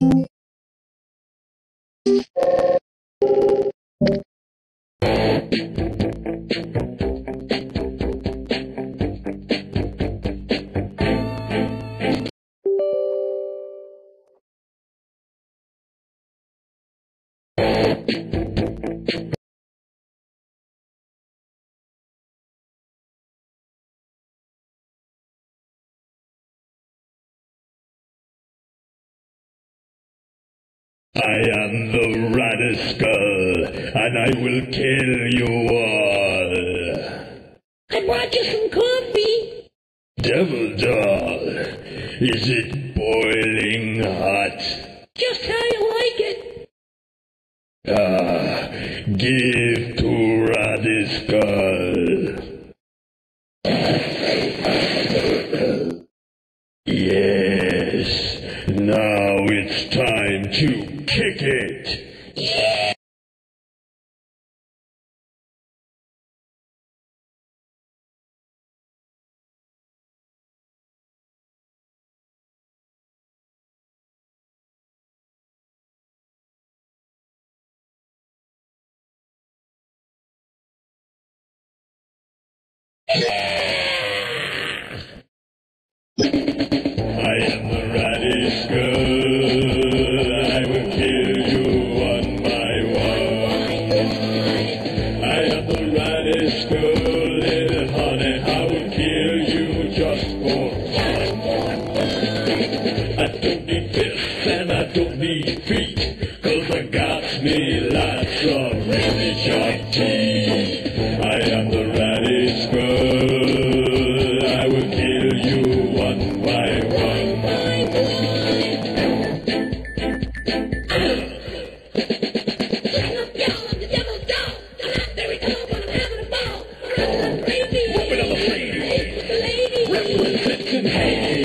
you I am the Radiskull, and I will kill you all. I brought you some coffee. Devil doll, is it boiling hot? Just how you like it. Ah, give to Radiskull. Yes, now it's time to kick it. I don't need this, and I don't need feet, cause I got me lots of really sharp teeth. I am the Radiskull. I will kill you one by one. Hey!